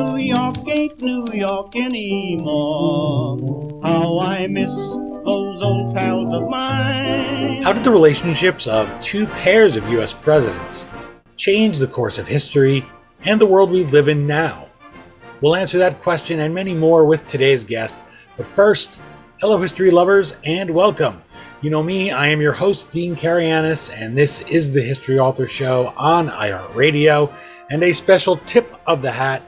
New York ain't New York anymore. How I miss those old pals of mine. How did the relationships of two pairs of US presidents change the course of history and the world we live in now? We'll answer that question and many more with today's guest. But first, hello, history lovers, and welcome. You know me, I am your host, Dean Karayanis, and this is the History Author Show on iHeartRadio, and a special tip of the hat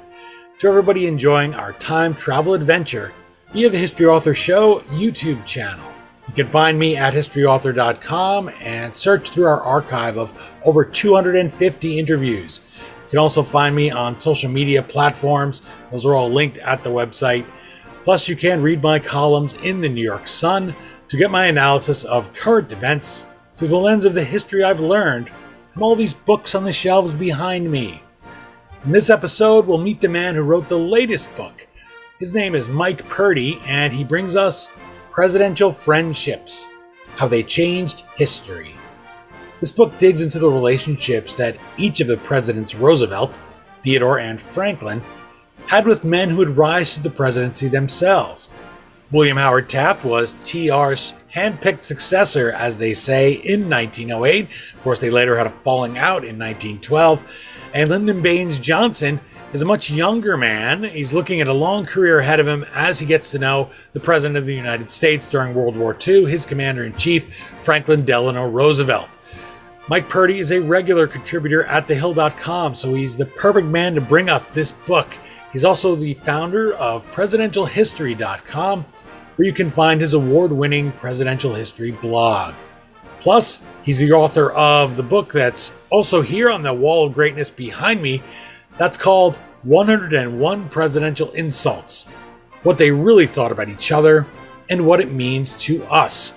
to everybody enjoying our time travel adventure via the History Author Show YouTube channel. You can find me at historyauthor.com and search through our archive of over 250 interviews. You can also find me on social media platforms, those are all linked at the website. Plus, you can read my columns in the New York Sun to get my analysis of current events through the lens of the history I've learned from all these books on the shelves behind me. In this episode, we'll meet the man who wrote the latest book. His name is Mike Purdy, and he brings us Presidential Friendships How They Changed History. This book digs into the relationships that each of the presidents Roosevelt, Theodore, and Franklin had with men who would rise to the presidency themselves William Howard Taft was TR's handpicked successor, as they say, in 1908. Of course, they later had a falling out in 1912. And Lyndon Baines Johnson is a much younger man. He's looking at a long career ahead of him as he gets to know the President of the United States during World War II, his Commander in Chief, Franklin Delano Roosevelt. Mike Purdy is a regular contributor at thehill.com, so he's the perfect man to bring us this book. He's also the founder of presidentialhistory.com, where you can find his award winning presidential history blog. Plus, he's the author of the book that's also here on the wall of greatness behind me. That's called 101 Presidential Insults What They Really Thought About Each Other and What It Means to Us.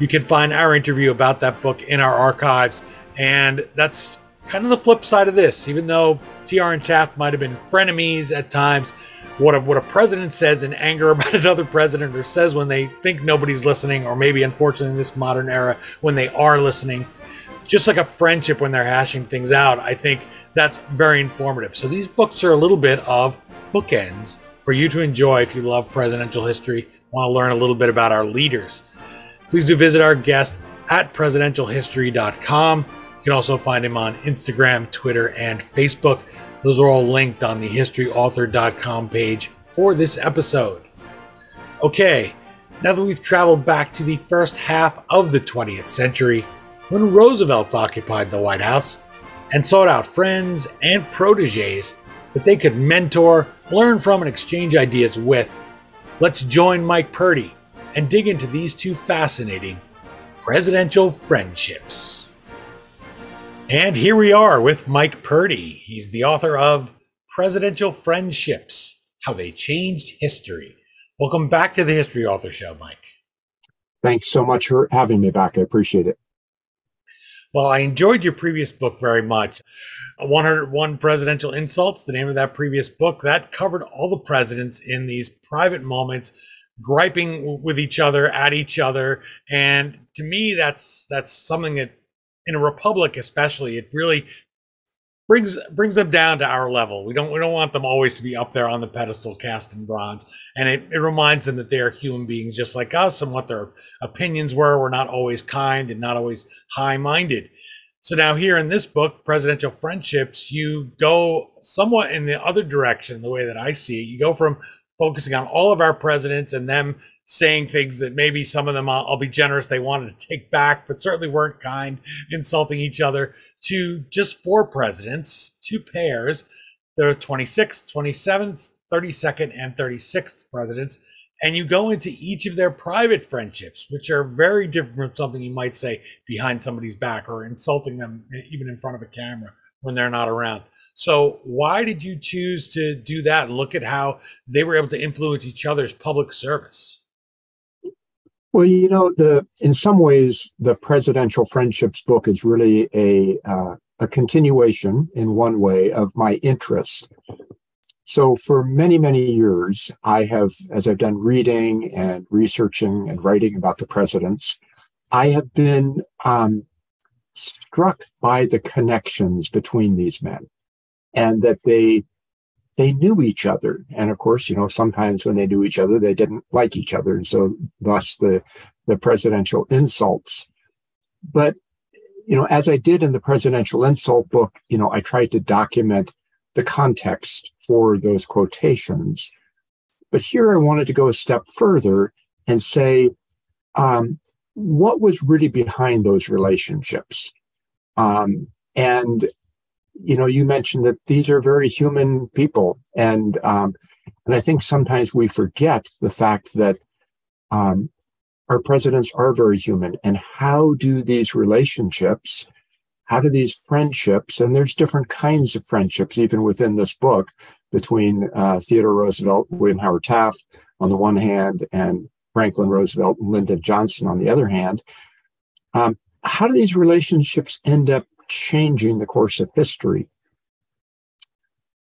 You can find our interview about that book in our archives, and that's kind of the flip side of this. Even though TR and Taft might have been frenemies at times, what a, what a president says in anger about another president or says when they think nobody's listening, or maybe unfortunately in this modern era when they are listening, just like a friendship when they're hashing things out, I think that's very informative. So these books are a little bit of bookends for you to enjoy if you love presidential history, want to learn a little bit about our leaders. Please do visit our guest at presidentialhistory.com. You can also find him on Instagram, Twitter, and Facebook. Those are all linked on the historyauthor.com page for this episode. Okay, now that we've traveled back to the first half of the 20th century, when Roosevelt's occupied the White House and sought out friends and proteges that they could mentor, learn from, and exchange ideas with, let's join Mike Purdy and dig into these two fascinating presidential friendships. And here we are with Mike Purdy. He's the author of Presidential Friendships How They Changed History. Welcome back to the History Author Show, Mike. Thanks so much for having me back. I appreciate it. Well, I enjoyed your previous book very much. 101 Presidential Insults, the name of that previous book, that covered all the presidents in these private moments griping with each other at each other and to me that's that's something that in a republic especially it really brings brings them down to our level. We don't we don't want them always to be up there on the pedestal cast in bronze. And it, it reminds them that they are human beings just like us and what their opinions were. We're not always kind and not always high-minded. So now here in this book presidential friendships you go somewhat in the other direction the way that i see it. You go from focusing on all of our presidents and them saying things that maybe some of them I'll, I'll, be generous they wanted to take back but certainly weren't kind insulting each other to just four presidents two pairs. The 26th 27th 32nd and 36th presidents. And you go into each of their private friendships which are very different from something you might say behind somebody's back or insulting them even in front of a camera when they're not around. So why did you choose to do that and look at how they were able to influence each other's public service? Well, you know, the in some ways, the presidential friendships book is really a uh, a continuation, in one way, of my interest. So, for many many years, I have, as I've done reading and researching and writing about the presidents, I have been um, struck by the connections between these men and that they they knew each other. And of course, you know, sometimes when they knew each other, they didn't like each other. And so thus the, the presidential insults. But, you know, as I did in the presidential insult book, you know, I tried to document the context for those quotations. But here I wanted to go a step further and say, um, what was really behind those relationships? Um, and you know, you mentioned that these are very human people, and um, and I think sometimes we forget the fact that um, our presidents are very human. And how do these relationships, how do these friendships, and there's different kinds of friendships even within this book between uh, Theodore Roosevelt, William Howard Taft on the one hand, and Franklin Roosevelt and Lyndon Johnson on the other hand. Um, how do these relationships end up changing the course of history.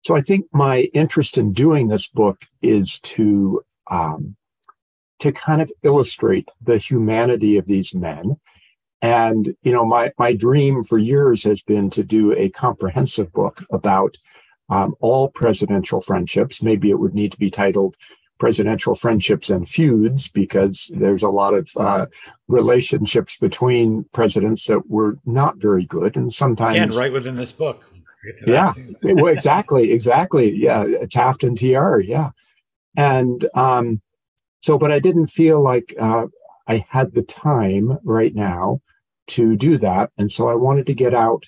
So I think my interest in doing this book is to um, to kind of illustrate the humanity of these men. And you know, my my dream for years has been to do a comprehensive book about um, all presidential friendships. Maybe it would need to be titled presidential friendships and feuds because there's a lot of uh, relationships between presidents that were not very good and sometimes and right within this book. Yeah. well, exactly exactly. Yeah taft and tr yeah. And um so but i didn't feel like uh, i had the time right now to do that. And so i wanted to get out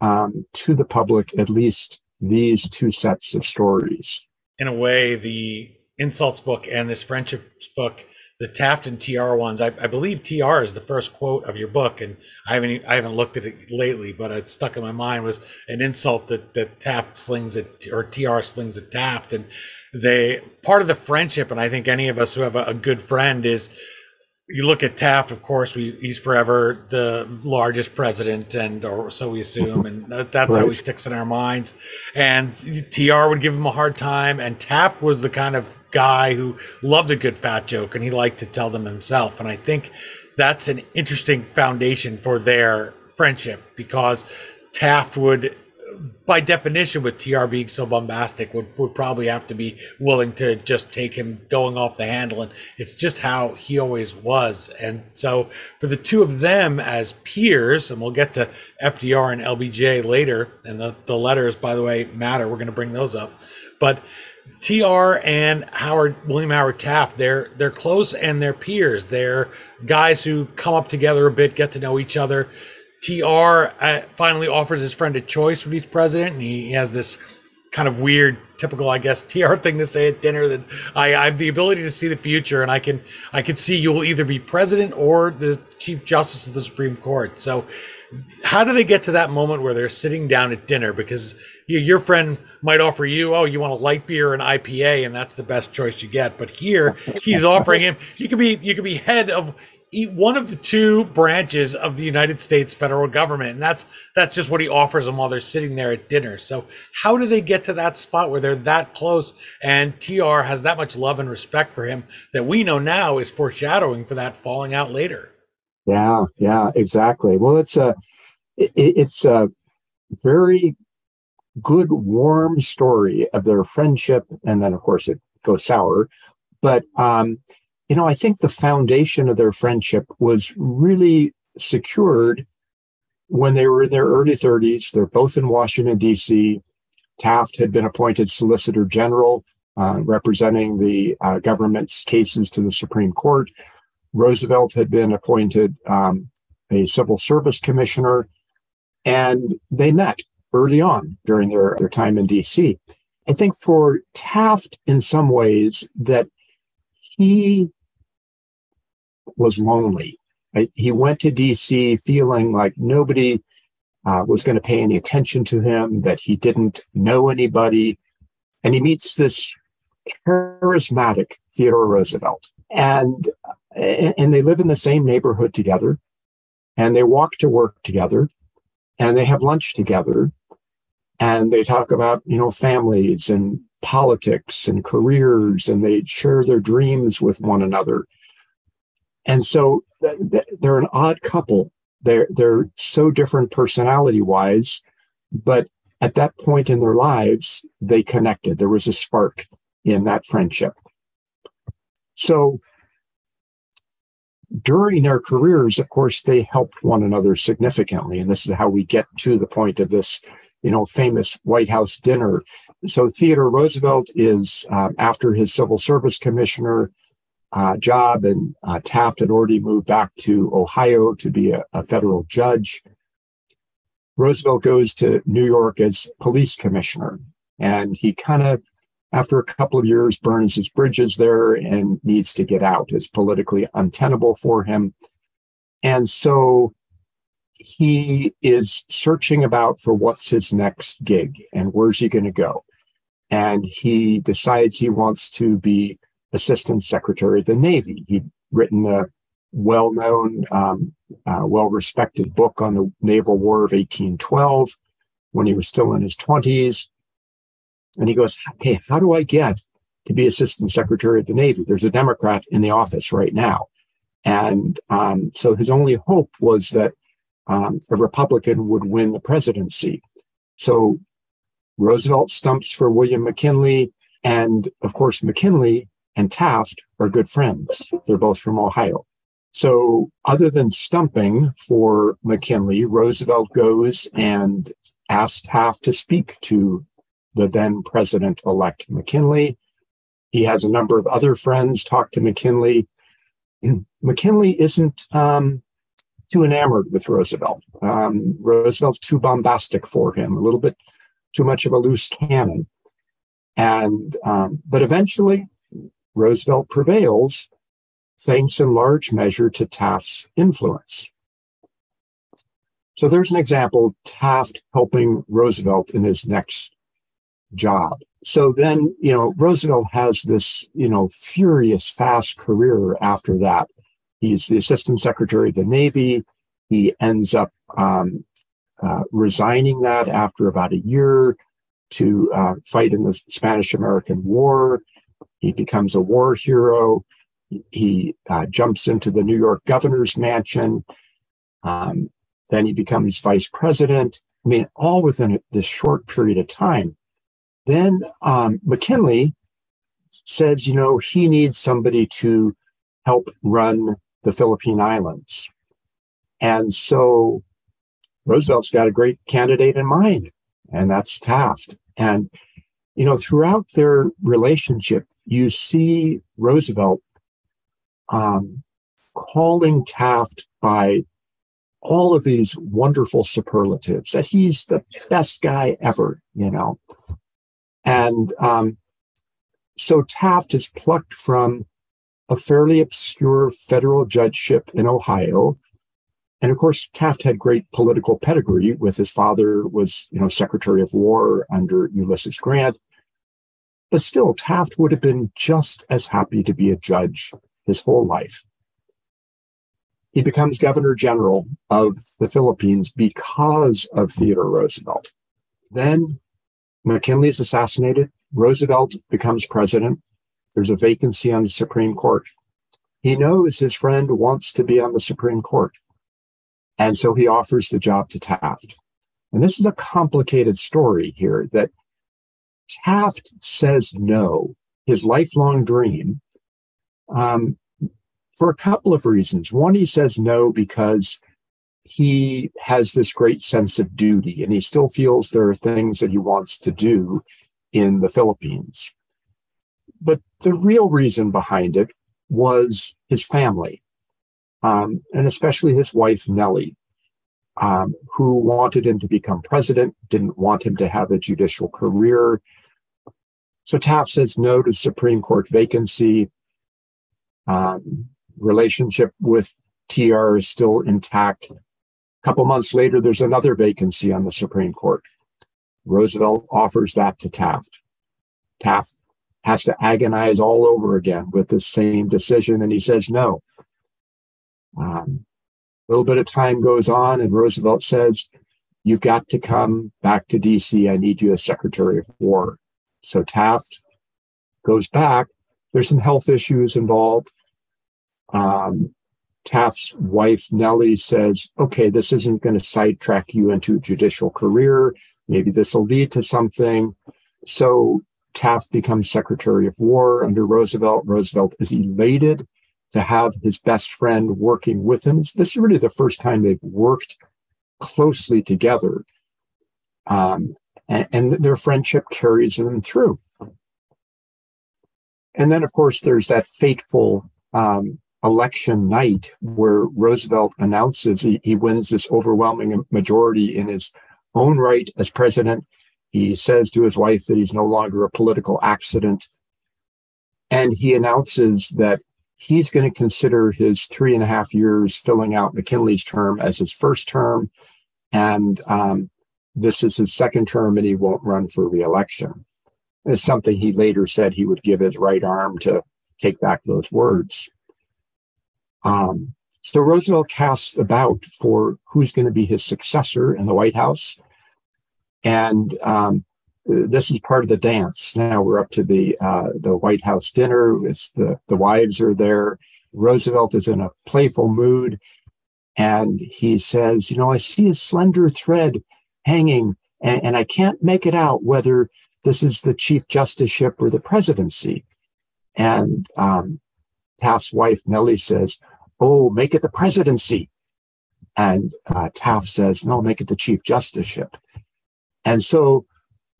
um, to the public at least these two sets of stories. In a way the insults book and this friendships book, the Taft and TR ones. I, I, believe TR is the first quote of your book, and I haven't I haven't looked at it lately, but it stuck in my mind was an insult that that Taft slings at or TR slings at Taft, and they part of the friendship, and I think any of us who have a, a good friend is you look at Taft, of course, we, he's forever the largest president, and or so we assume, and that's right. how he sticks in our minds. And TR would give him a hard time, and Taft was the kind of guy who loved a good fat joke, and he liked to tell them himself. And I think that's an interesting foundation for their friendship because Taft would by definition, with TR being so bombastic, would, would probably have to be willing to just take him going off the handle. And it's just how he always was. And so for the two of them as peers, and we'll get to FDR and LBJ later, and the, the letters, by the way, matter. We're going to bring those up. But TR and Howard William Howard Taft, they're they're close and they're peers. They're guys who come up together a bit, get to know each other. TR uh, finally offers his friend a choice when he's president, and he has this kind of weird, typical, I guess, TR thing to say at dinner that I, I have the ability to see the future, and I can I can see you will either be president or the chief justice of the Supreme Court. So, how do they get to that moment where they're sitting down at dinner? Because you, your friend might offer you, oh, you want a light beer or an IPA, and that's the best choice you get. But here, he's offering him, you could be you could be head of one of the two branches of the United States federal government, and that's that's just what he offers them while they're sitting there at dinner. So how do they get to that spot where they're that close, and TR has that much love and respect for him that we know now is foreshadowing for that falling out later? Yeah, yeah, exactly. Well, it's a it, it's a very good, warm story of their friendship, and then of course it goes sour. But um, you know, I think the foundation of their friendship was really secured when they were in their early 30s. They're both in Washington, D.C. Taft had been appointed Solicitor General, uh, representing the uh, government's cases to the Supreme Court. Roosevelt had been appointed um, a civil service commissioner, and they met early on during their, their time in D.C. I think for Taft, in some ways, that he was lonely. He went to DC feeling like nobody uh, was going to pay any attention to him, that he didn't know anybody. And he meets this charismatic Theodore Roosevelt. And, and they live in the same neighborhood together. And they walk to work together. And they have lunch together. And they talk about, you know, families and politics and careers. And they share their dreams with one another and so they're an odd couple. They're they're so different personality wise, but at that point in their lives, they connected. There was a spark in that friendship. So during their careers, of course, they helped one another significantly. And this is how we get to the point of this, you know, famous White House dinner. So Theodore Roosevelt is um, after his civil service commissioner uh, job, and uh, Taft had already moved back to Ohio to be a, a federal judge. Roosevelt goes to New York as police commissioner, and he kind of after a couple of years, burns his bridges there and needs to get out. It's politically untenable for him. And so he is searching about for what's his next gig and where's he going to go. And he decides he wants to be Assistant Secretary of the Navy. He'd written a well known, um, uh, well respected book on the Naval War of 1812 when he was still in his 20s. And he goes, Hey, how do I get to be Assistant Secretary of the Navy? There's a Democrat in the office right now. And um, so his only hope was that um, a Republican would win the presidency. So Roosevelt stumps for William McKinley. And of course, McKinley and Taft are good friends. They're both from Ohio. So, other than stumping for McKinley, Roosevelt goes and asks Taft to speak to the then president elect McKinley. He has a number of other friends talk to McKinley. McKinley isn't um, too enamored with Roosevelt. Um, Roosevelt's too bombastic for him, a little bit too much of a loose cannon. And um, but eventually, Roosevelt prevails, thanks in large measure to Taft's influence. So there's an example Taft helping Roosevelt in his next job. So then, you know, Roosevelt has this, you know, furious, fast career after that. He's the assistant secretary of the Navy. He ends up um, uh, resigning that after about a year to uh, fight in the Spanish American War. He becomes a war hero. He uh, jumps into the New York governor's mansion. Um, then he becomes vice president. I mean, all within this short period of time. Then um, McKinley says, you know, he needs somebody to help run the Philippine Islands. And so Roosevelt's got a great candidate in mind, and that's Taft. And, you know, throughout their relationship, you see Roosevelt um, calling Taft by all of these wonderful superlatives that he's the best guy ever, you know. And um, so Taft is plucked from a fairly obscure federal judgeship in Ohio. And of course, Taft had great political pedigree with his father was, you know, Secretary of War under Ulysses Grant. But still, Taft would have been just as happy to be a judge his whole life. He becomes governor general of the Philippines because of Theodore Roosevelt. Then McKinley is assassinated. Roosevelt becomes president. There's a vacancy on the Supreme Court. He knows his friend wants to be on the Supreme Court. And so he offers the job to Taft. And this is a complicated story here that Taft says no, his lifelong dream, um, for a couple of reasons. One, he says no because he has this great sense of duty and he still feels there are things that he wants to do in the Philippines. But the real reason behind it was his family, um, and especially his wife, Nellie, um, who wanted him to become president, didn't want him to have a judicial career. So Taft says no to Supreme Court vacancy. Um, relationship with TR is still intact A couple months later, there's another vacancy on the Supreme Court. Roosevelt offers that to Taft. Taft has to agonize all over again with the same decision, and he says no. Um, a little bit of time goes on, and Roosevelt says, You've got to come back to DC. I need you as Secretary of War. So Taft goes back. There's some health issues involved. Um, Taft's wife, Nellie, says, okay, this isn't going to sidetrack you into a judicial career. maybe this will lead to something. So Taft becomes Secretary of War under Roosevelt. Roosevelt is elated to have his best friend working with him. This is really the first time they've worked closely together. Um, and, and, their friendship carries them through. And then, of course, there's that fateful um, election night where Roosevelt announces he, he wins this overwhelming majority in his own right as president. He says to his wife that he's no longer a political accident. And he announces that he's going to consider his three and a half years filling out McKinley's term as his first term. And um, this is his second term, and he won't run for reelection. It's something he later said he would give his right arm to take back those words. Um, so Roosevelt casts about for who's going to be his successor in the White House. And um, this is part of the dance. Now we're up to the uh, the White House dinner. It's the the wives are there. Roosevelt is in a playful mood, and he says, "You know, I see a slender thread hanging, and, and I can't make it out whether this is the chief justiceship or the presidency." And um, Taft's wife Nellie says, "Oh, make it the presidency." And uh, Taft says, "No, make it the chief justiceship." And so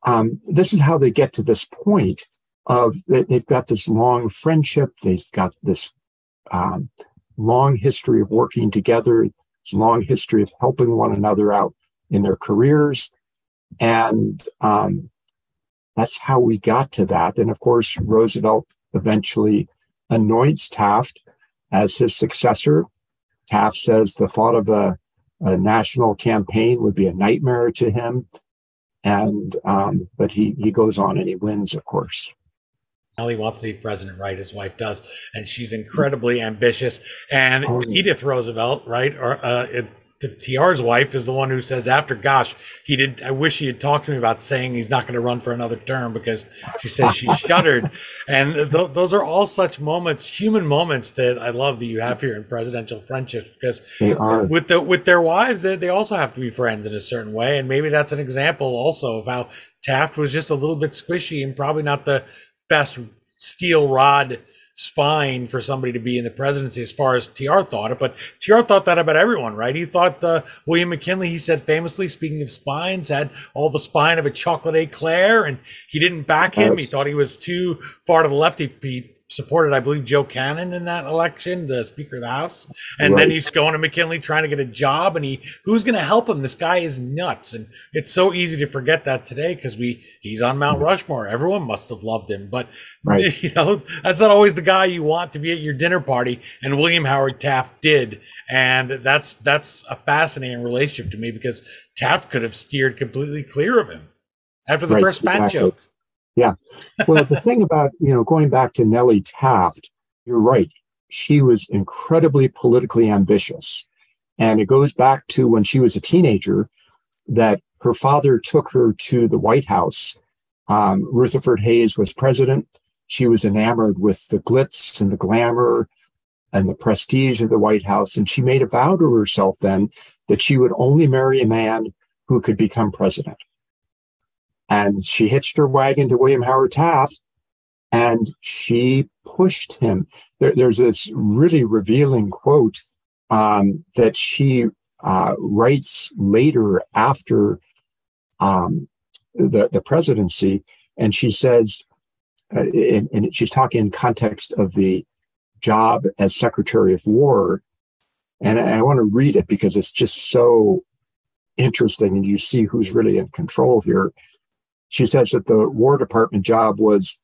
um, this is how they get to this point of they've got this long friendship, they've got this um, long history of working together, this long history of helping one another out in their careers, and um, that's how we got to that. And of course, Roosevelt eventually anoints Taft as his successor. Taft says the thought of a, a national campaign would be a nightmare to him and um, but he he goes on and he wins, of course. Nellie wants to be president, right? His wife does, and she's incredibly ambitious. And oh, Edith Roosevelt, right, or uh, the TR's wife is the one who says after, gosh, he did. I wish he had talked to me about saying he's not going to run for another term because she says she shuddered. And th- those are all such moments, human moments that I love that you have here in presidential friendships because with the with their wives, they, they also have to be friends in a certain way. And maybe that's an example also of how Taft was just a little bit squishy and probably not the best steel rod spine for somebody to be in the presidency as far as TR thought it. But TR thought that about everyone, right? He thought uh, William McKinley, he said famously, speaking of spines, had all the spine of a chocolate eclair, and he didn't back him. He thought he was too far to the left. He, he supported, I believe, Joe Cannon in that election, the Speaker of the House. And right. then he's going to McKinley trying to get a job, and he who's going to help him? This guy is nuts, and it's so easy to forget that today because we he's on Mount Rushmore. Everyone must have loved him, but right. you know that's not always the guy you want to be at your dinner party. And William Howard Taft did, and that's that's a fascinating relationship to me because Taft could have steered completely clear of him after the right, first fat exactly. joke. Yeah. Well, the thing about, you know, going back to Nellie Taft, you're right. She was incredibly politically ambitious. And it goes back to when she was a teenager that her father took her to the White House. Um, Rutherford Hayes was president. She was enamored with the glitz and the glamour and the prestige of the White House. And she made a vow to herself then that she would only marry a man who could become president. And she hitched her wagon to William Howard Taft and she pushed him. There, there's this really revealing quote um, that she uh, writes later after um, the, the presidency. And she says, uh, and, and she's talking in context of the job as Secretary of War. And I, I want to read it because it's just so interesting and you see who's really in control here. She says that the War Department job was,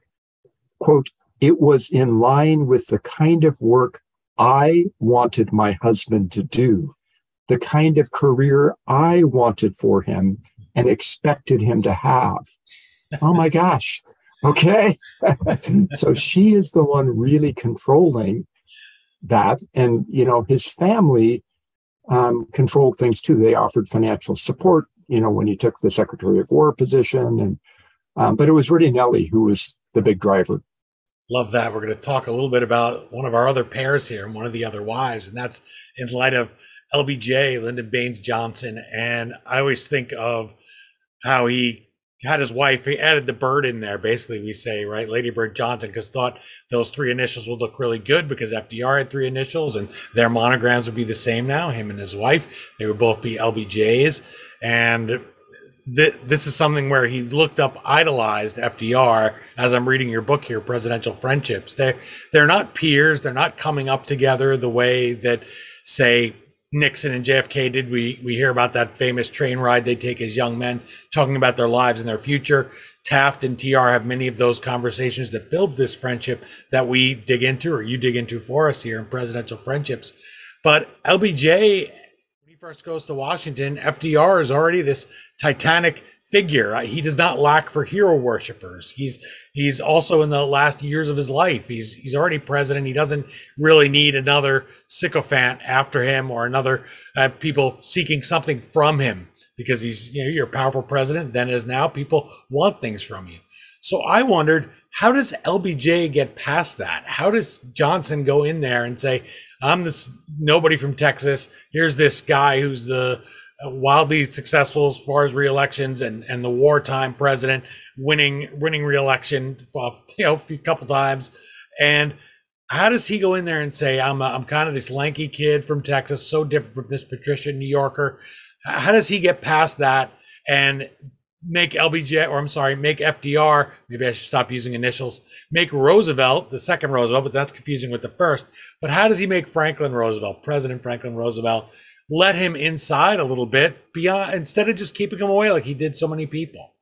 quote, it was in line with the kind of work I wanted my husband to do, the kind of career I wanted for him and expected him to have. Oh my gosh. Okay. so she is the one really controlling that. And, you know, his family um, controlled things too. They offered financial support you know, when he took the Secretary of War position. And um, but it was really Nellie who was the big driver. Love that. We're going to talk a little bit about one of our other pairs here and one of the other wives, and that's in light of LBJ, Lyndon Baines Johnson. And I always think of how he had his wife, he added the bird in there, basically, we say, right? Lady Bird Johnson, because thought those three initials would look really good because FDR had three initials and their monograms would be the same now, him and his wife. They would both be LBJs. And th- this is something where he looked up, idolized FDR. As I'm reading your book here, Presidential Friendships, they're they're not peers. They're not coming up together the way that, say, Nixon and JFK did. We we hear about that famous train ride they take as young men, talking about their lives and their future. Taft and TR have many of those conversations that build this friendship that we dig into, or you dig into for us here in presidential friendships. But LBJ when he first goes to Washington, FDR is already this titanic figure. He does not lack for hero worshippers. He's he's also in the last years of his life. He's he's already president. He doesn't really need another sycophant after him or another uh, people seeking something from him because he's you know you're a powerful president. Then as now, people want things from you. So I wondered how does LBJ get past that? How does Johnson go in there and say, I'm this nobody from Texas. Here's this guy who's the wildly successful as far as re-elections and, and the wartime president winning winning re-election uh, you know a couple times and how does he go in there and say I'm a, I'm kind of this lanky kid from Texas so different from this patricia New Yorker how does he get past that and make LBJ, or I'm sorry, make FDR, maybe I should stop using initials, make Roosevelt, the second Roosevelt, but that's confusing with the first. But how does he make Franklin Roosevelt, President Franklin Roosevelt, let him inside a little bit beyond instead of just keeping him away like he did so many people?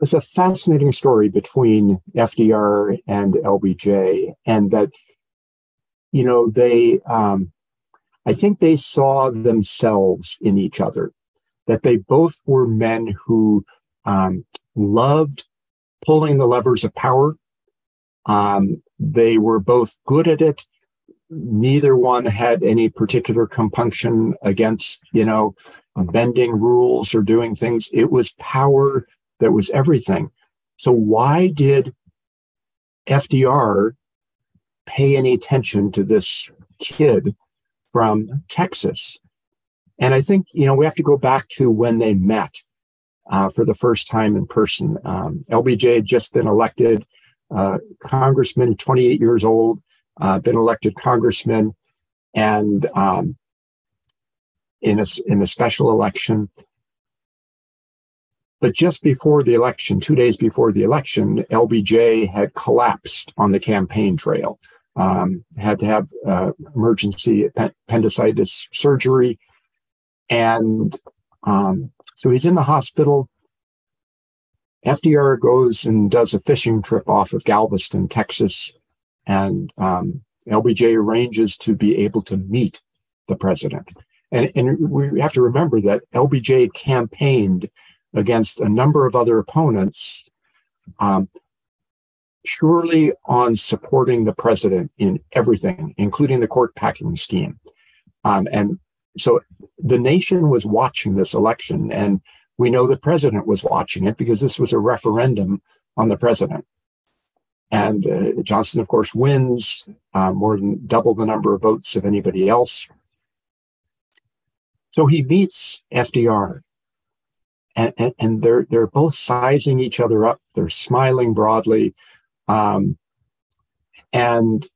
It's a fascinating story between FDR and LBJ, and that, you know, they, um, I think they saw themselves in each other that they both were men who um, loved pulling the levers of power. Um, they were both good at it. Neither one had any particular compunction against, you know, bending rules or doing things. It was power that was everything. So why did FDR pay any attention to this kid from Texas? And I think, you know, we have to go back to when they met uh, for the first time in person. Um, LBJ had just been elected uh, congressman, 28 years old, uh, been elected congressman, and um, in, a, in a special election. But just before the election, two days before the election, LBJ had collapsed on the campaign trail. Um, had to have uh, emergency appendicitis surgery and um, so he's in the hospital. FDR goes and does a fishing trip off of Galveston, Texas, and um, LBJ arranges to be able to meet the president. And, and we have to remember that LBJ campaigned against a number of other opponents, um, purely on supporting the president in everything, including the court packing scheme. Um, and so the nation was watching this election, and we know the president was watching it because this was a referendum on the president. And uh, Johnson, of course, wins uh, more than double the number of votes of anybody else. So he meets FDR, and, and, and they're they're both sizing each other up. They're smiling broadly, um, and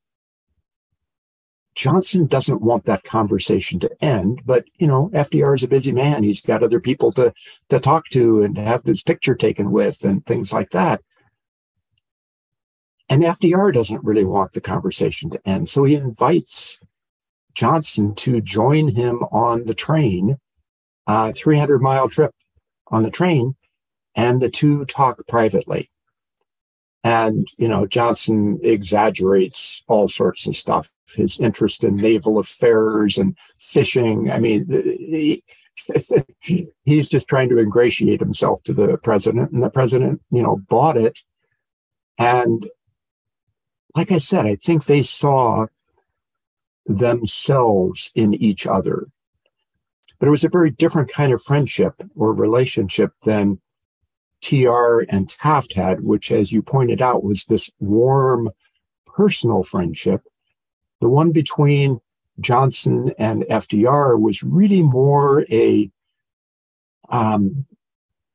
Johnson doesn't want that conversation to end, but you know, FDR is a busy man. He's got other people to to talk to and to have this picture taken with and things like that. And FDR doesn't really want the conversation to end. So he invites Johnson to join him on the train, uh, 300 mile trip on the train, and the two talk privately. And, you know, Johnson exaggerates all sorts of stuff his interest in naval affairs and fishing. I mean, he, he's just trying to ingratiate himself to the president, and the president, you know, bought it. And like I said, I think they saw themselves in each other. But it was a very different kind of friendship or relationship than TR and Taft had, which, as you pointed out, was this warm personal friendship the one between Johnson and FDR was really more a um,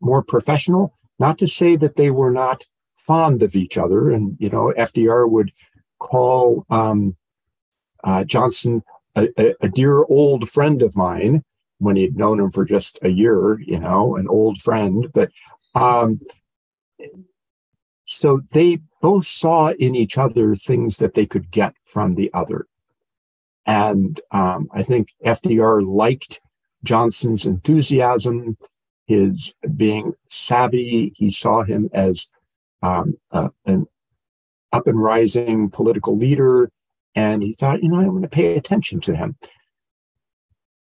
more professional. Not to say that they were not fond of each other. And, you know, FDR would call um, uh, Johnson a, a, a, dear old friend of mine when he'd known him for just a year, you know, an old friend. But um, so they both saw in each other things that they could get from the other. And um, I think FDR liked Johnson's enthusiasm, his being savvy. He saw him as um, uh, an up and rising political leader. And he thought, you know, I'm going to pay attention to him.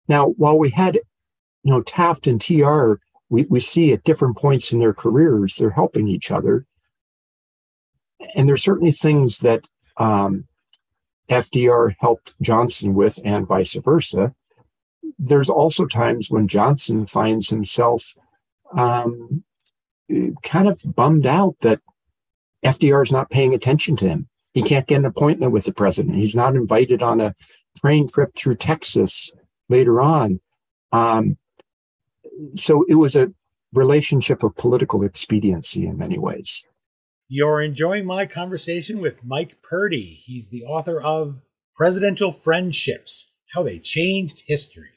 Now, while we had, you know, Taft and TR, we, we see at different points in their careers, they're helping each other. And there's certainly things that um, FDR helped Johnson with, and vice versa. There's also times when Johnson finds himself um, kind of bummed out that FDR is not paying attention to him. He can't get an appointment with the president. He's not invited on a train trip through Texas later on. Um, so it was a relationship of political expediency in many ways. You're enjoying my conversation with Mike Purdy. He's the author of Presidential Friendships How They Changed History.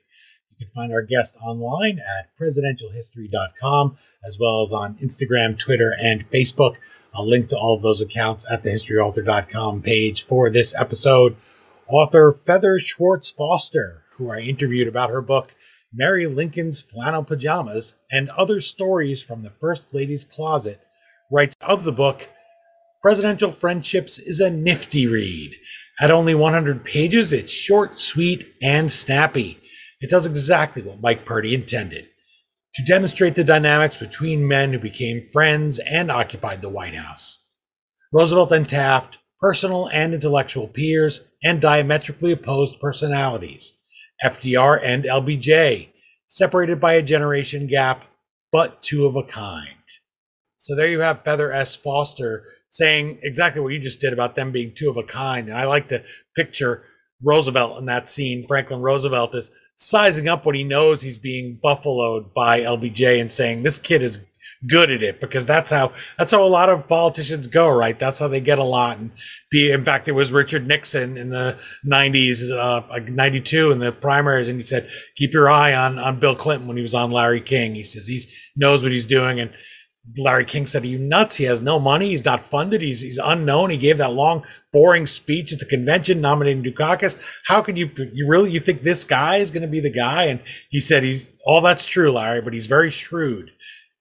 You can find our guest online at presidentialhistory.com, as well as on Instagram, Twitter, and Facebook. I'll link to all of those accounts at the historyauthor.com page for this episode. Author Feather Schwartz Foster, who I interviewed about her book, Mary Lincoln's Flannel Pajamas and Other Stories from the First Lady's Closet, writes of the book Presidential Friendships is a nifty read. At only 100 pages, it's short, sweet, and snappy. It does exactly what Mike Purdy intended to demonstrate the dynamics between men who became friends and occupied the White House. Roosevelt and Taft, personal and intellectual peers, and diametrically opposed personalities. FDR and LBJ, separated by a generation gap, but two of a kind. So there you have Feather S. Foster saying exactly what you just did about them being two of a kind. And I like to picture Roosevelt in that scene. Franklin Roosevelt is sizing up when he knows he's being buffaloed by LBJ and saying, This kid is good at it because that's how that's how a lot of politicians go, right? That's how they get a lot. And be in fact, it was Richard Nixon in the '90s, uh, like '92 in the primaries, and he said, "Keep your eye on on Bill Clinton when he was on Larry King." He says he knows what he's doing, and Larry King said, Are you nuts? He has no money. He's not funded. He's, he's unknown. He gave that long, boring speech at the convention nominating Dukakis. How could you, you really, you think this guy is going to be the guy? And he said, He's all that's true, Larry, but he's very shrewd.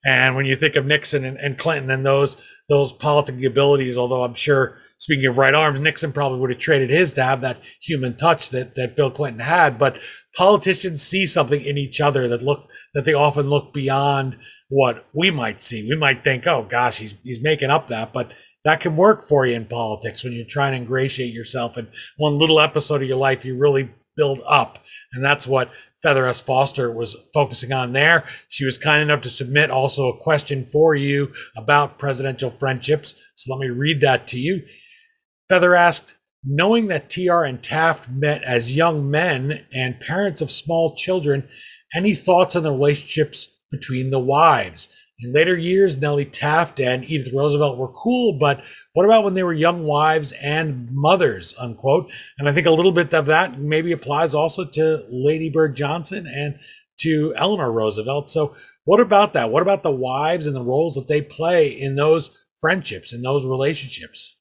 And when you think of Nixon and, and Clinton and those, those politic abilities, although I'm sure, speaking of right arms, Nixon probably would have traded his to have that human touch that, that Bill Clinton had. But politicians see something in each other that look, that they often look beyond what we might see. We might think, oh gosh, he's he's making up that, but that can work for you in politics when you're trying to ingratiate yourself in one little episode of your life you really build up. And that's what Feather S. Foster was focusing on there. She was kind enough to submit also a question for you about presidential friendships. So let me read that to you. Feather asked, knowing that TR and Taft met as young men and parents of small children, any thoughts on the relationships between the wives. In later years, Nellie Taft and Edith Roosevelt were cool, but what about when they were young wives and mothers, unquote? And I think a little bit of that maybe applies also to Lady Bird Johnson and to Eleanor Roosevelt. So, what about that? What about the wives and the roles that they play in those friendships, in those relationships?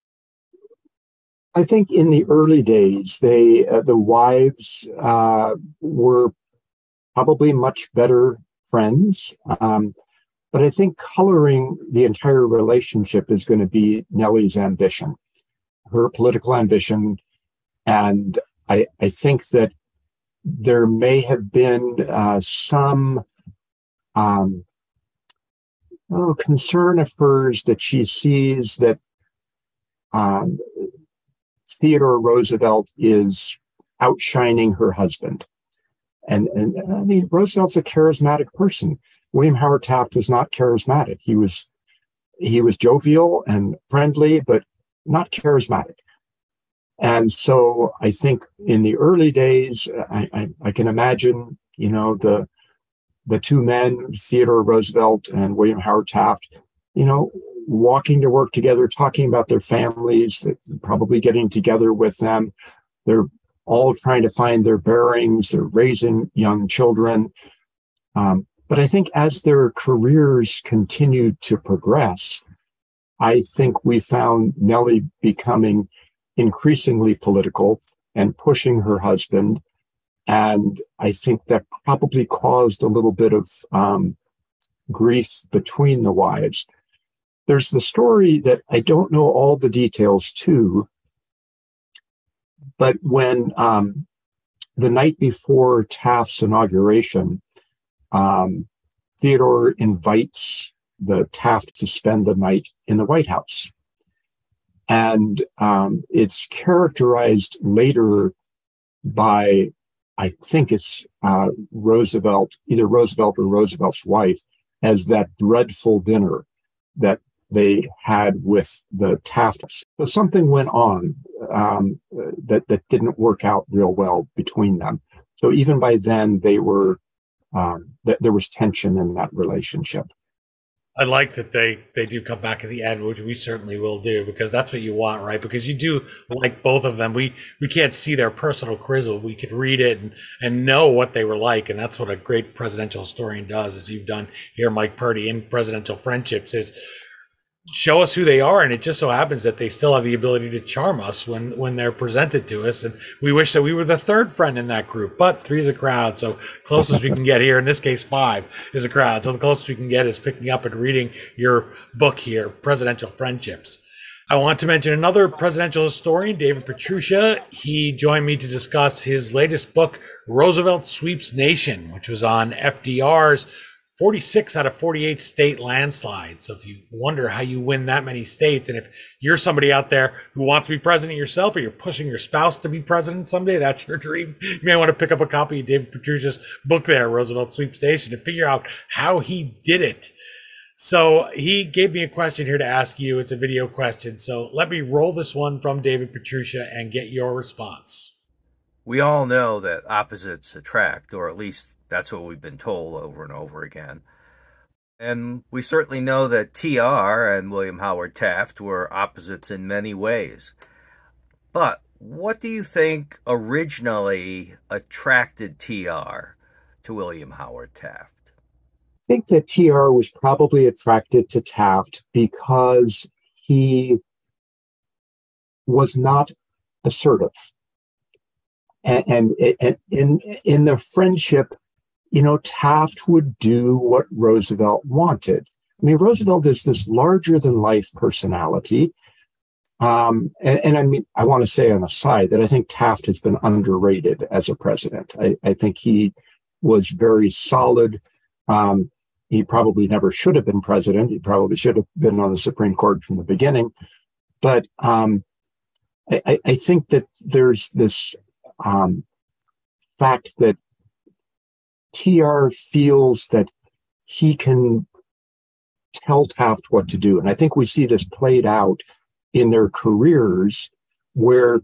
I think in the early days, they uh, the wives uh, were probably much better friends. Um, but I think coloring the entire relationship is going to be Nellie's ambition, her political ambition. And I, I think that there may have been uh, some um, oh, concern of hers that she sees that um, Theodore Roosevelt is outshining her husband. And, and I mean, Roosevelt's a charismatic person. William Howard Taft was not charismatic. He was he was jovial and friendly, but not charismatic. And so I think in the early days, I, I, I can imagine, you know, the the two men, Theodore Roosevelt and William Howard Taft, you know, walking to work together, talking about their families, probably getting together with them. They're all trying to find their bearings. They're raising young children. Um, but I think as their careers continued to progress, I think we found Nellie becoming increasingly political and pushing her husband. And I think that probably caused a little bit of um, grief between the wives. There's the story that I don't know all the details to, but when um, the night before Taft's inauguration, um, Theodore invites the Taft to spend the night in the White House. And um, it's characterized later by, I think it's uh, Roosevelt, either Roosevelt or Roosevelt's wife, as that dreadful dinner that they had with the Tafts. So something went on um, that that didn't work out real well between them. So even by then, they were um, th- there was tension in that relationship. I like that they they do come back at the end, which we certainly will do because that's what you want, right? Because you do like both of them. We we can't see their personal charisma. We could read it and and know what they were like, and that's what a great presidential historian does, as you've done here, Mike Purdy, in presidential friendships, is show us who they are and it just so happens that they still have the ability to charm us when when they're presented to us and we wish that we were the third friend in that group but three is a crowd so closest we can get here in this case five is a crowd so the closest we can get is picking up and reading your book here presidential friendships I want to mention another presidential historian, David Pietrusza. He joined me to discuss his latest book, Roosevelt Sweeps Nation, which was on FDR's 46 out of 48 state landslides. So if you wonder how you win that many states, and if you're somebody out there who wants to be president yourself, or you're pushing your spouse to be president someday, that's your dream. You may want to pick up a copy of David Pietrusza's book there, Roosevelt Sweeps Nation, to figure out how he did it. So he gave me a question here to ask you. It's a video question. So let me roll this one from David Pietrusza and get your response. We all know that opposites attract, or at least that's what we've been told over and over again. And we certainly know that TR and William Howard Taft were opposites in many ways. But what do you think originally attracted TR to William Howard Taft? I think that TR was probably attracted to Taft because he was not assertive. And, and, and in, in the friendship, you know, Taft would do what Roosevelt wanted. I mean, Roosevelt is this larger than life personality. Um, and, and, I mean, I want to say on a side that I think Taft has been underrated as a president. I, I think he was very solid. Um, he probably never should have been president. He probably should have been on the Supreme Court from the beginning. But um, I, I, think that there's this um, fact that TR feels that he can tell Taft what to do. And I think we see this played out in their careers where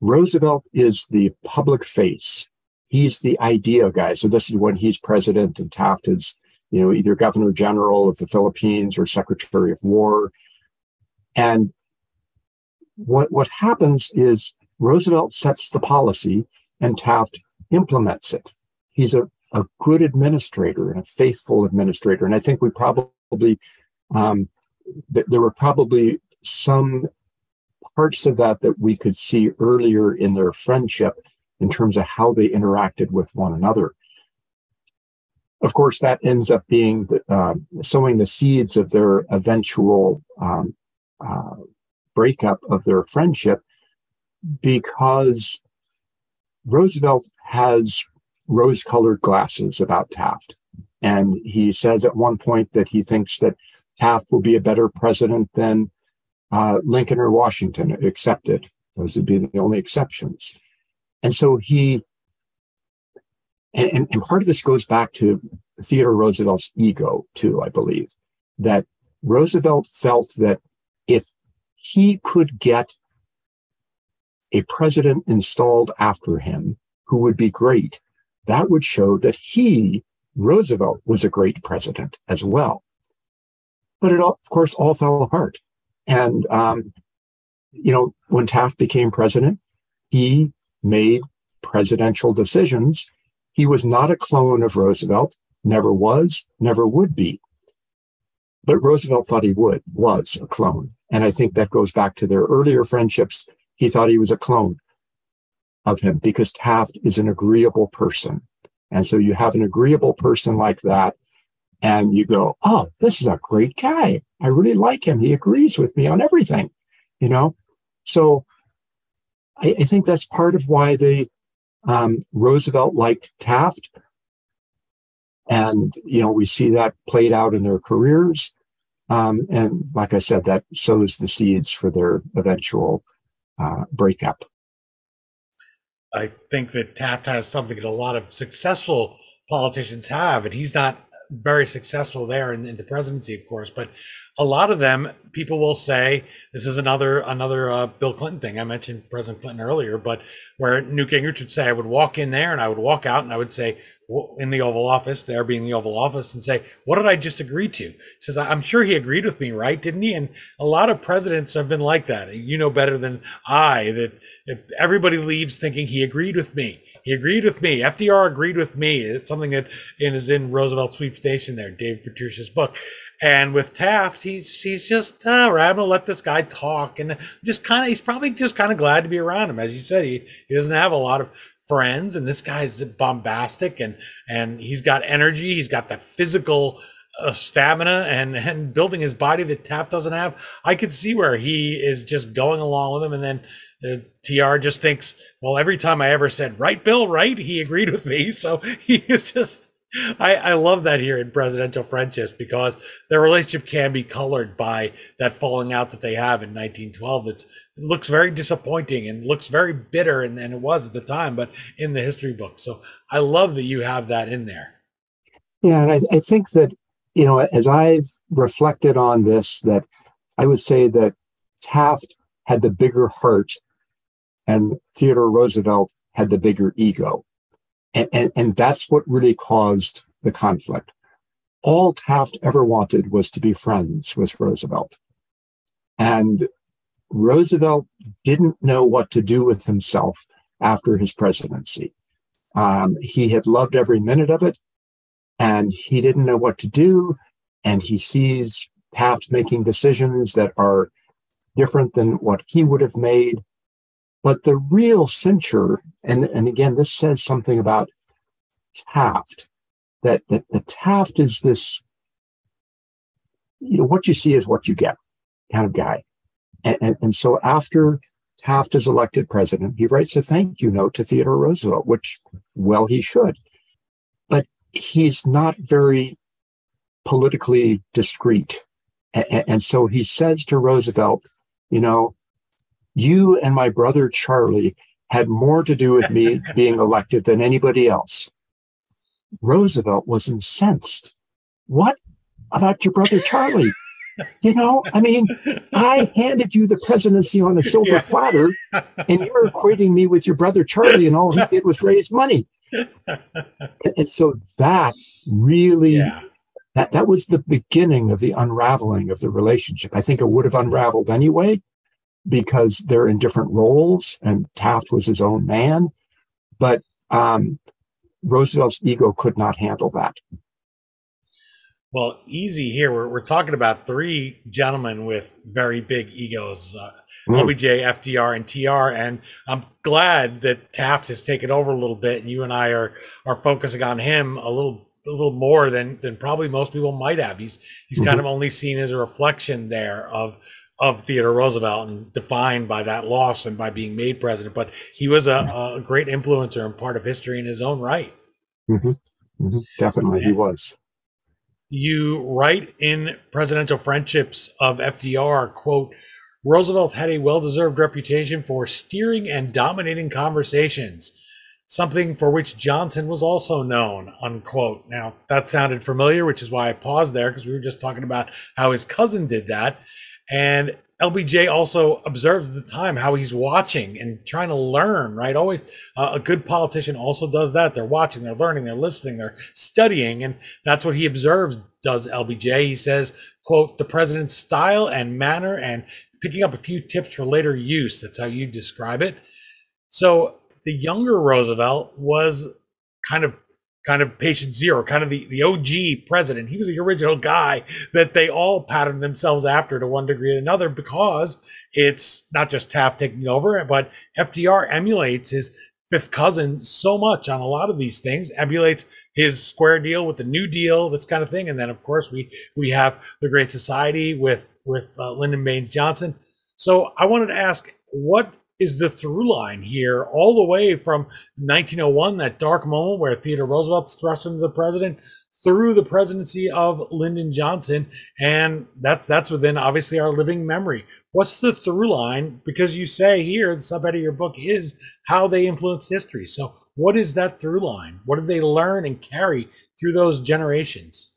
Roosevelt is the public face. He's the idea guy. So this is when he's president and Taft is, you know, either governor general of the Philippines or secretary of war. And what, what happens is Roosevelt sets the policy and Taft implements it. He's a a good administrator and a faithful administrator. And I think we probably, um, th- there were probably some parts of that that we could see earlier in their friendship in terms of how they interacted with one another. Of course, that ends up being uh, sowing the seeds of their eventual um, uh, breakup of their friendship because Roosevelt has rose colored glasses about Taft. And he says at one point that he thinks that Taft will be a better president than uh, Lincoln or Washington, accepted. Those would be the only exceptions. And so he, and, and part of this goes back to Theodore Roosevelt's ego, too, I believe, that Roosevelt felt that if he could get a president installed after him who would be great, that would show that he Roosevelt was a great president as well. But it, all, of course, all fell apart. And, um, you know, when Taft became president, he made presidential decisions. He was not a clone of Roosevelt, never was, never would be. But Roosevelt thought he would, was a clone. And I think that goes back to their earlier friendships. He thought he was a clone of him because Taft is an agreeable person. And so you have an agreeable person like that, and you go, Oh, this is a great guy. I really like him. He agrees with me on everything, you know? So I, I think that's part of why the um, Roosevelt liked Taft. And, you know, we see that played out in their careers. Um, and like I said, that sows the seeds for their eventual uh, breakup. I think that Taft has something that a lot of successful politicians have, and he's not very successful there in, in, the presidency, of course. But a lot of them, people will say this is another another uh, Bill Clinton thing. I mentioned President Clinton earlier, but where Newt Gingrich would say, I would walk in there and I would walk out and I would say, in the Oval Office, there being the Oval Office, and say, "What did I just agree to?" He says, "I'm sure he agreed with me, right? Didn't he?" And a lot of presidents have been like that. You know better than I that everybody leaves thinking he agreed with me. He agreed with me. FDR agreed with me. It's something that is in Roosevelt Sweeps Nation there, Dave Pietrusza's book. And with Taft, he's he's just all right. I'm gonna let this guy talk, and just kind of he's probably just kind of glad to be around him. As you said, he he doesn't have a lot of friends and this guy's bombastic and and he's got energy he's got the physical uh, stamina and and building his body that Taft doesn't have I could see where he is just going along with him and then uh, TR just thinks well every time I ever said right Bill right he agreed with me so he is just I, I love that here in presidential friendships because their relationship can be colored by that falling out that they have in 1912. That's looks very disappointing and looks very bitter, and, and it was at the time, but in the history book. So I love that you have that in there. Yeah, and I, I think that you know, as I've reflected on this, that I would say that Taft had the bigger heart, and Theodore Roosevelt had the bigger ego. And, and, and that's what really caused the conflict. All Taft ever wanted was to be friends with Roosevelt. And Roosevelt didn't know what to do with himself after his presidency. Um, he had loved every minute of it, and he didn't know what to do. And he sees Taft making decisions that are different than what he would have made. But the real censure, and, and again, this says something about Taft, that, that the Taft is this, you know, what you see is what you get kind of guy. And, and, and so after Taft is elected president, he writes a thank you note to Theodore Roosevelt, which, well, he should. But he's not very politically discreet. And, and so he says to Roosevelt, you know, you and my brother Charlie had more to do with me being elected than anybody else. Roosevelt was incensed. What about your brother Charlie? You know, I mean, I handed you the presidency on a silver yeah. platter, and you're equating me with your brother Charlie, and all he did was raise money. And so that really yeah. that that was the beginning of the unraveling of the relationship. I think it would have unraveled anyway, because they're in different roles and Taft was his own man. But um, Roosevelt's ego could not handle that. Well, easy here. We're, we're talking about three gentlemen with very big egos uh, mm. LBJ, FDR, and TR. And I'm glad that Taft has taken over a little bit, and you and I are are focusing on him a little a little more than than probably most people might have. He's he's mm-hmm. kind of only seen as a reflection there of of Theodore Roosevelt and defined by that loss and by being made president. But he was a, a great influencer and part of history in his own right. Mm-hmm. Mm-hmm. Definitely, and he was. You write in Presidential Friendships of FDR, quote, Roosevelt had a well deserved reputation for steering and dominating conversations, something for which Johnson was also known, unquote. Now, that sounded familiar, which is why I paused there because we were just talking about how his cousin did that. And LBJ also observes the time how he's watching and trying to learn, right? Always uh, a good politician also does that. They're watching, they're learning, they're listening, they're studying. And that's what he observes does LBJ. He says, quote, the president's style and manner and picking up a few tips for later use. That's how you describe it. So the younger Roosevelt was kind of kind of patient zero, kind of the, the OG president. He was the original guy that they all patterned themselves after to one degree or another because it's not just Taft taking over, but FDR emulates his fifth cousin so much on a lot of these things, emulates his square deal with the New Deal, this kind of thing. And then of course we we have the Great Society with with uh, Lyndon Baines Johnson. So I wanted to ask what is the through line here, all the way from 1901, that dark moment where Theodore Roosevelt's thrust into the president, through the presidency of Lyndon Johnson, and that's that's within obviously our living memory. What's the through line? Because you say here, the subhead of your book is how they influenced history. So, what is that through line? What did they learn and carry through those generations?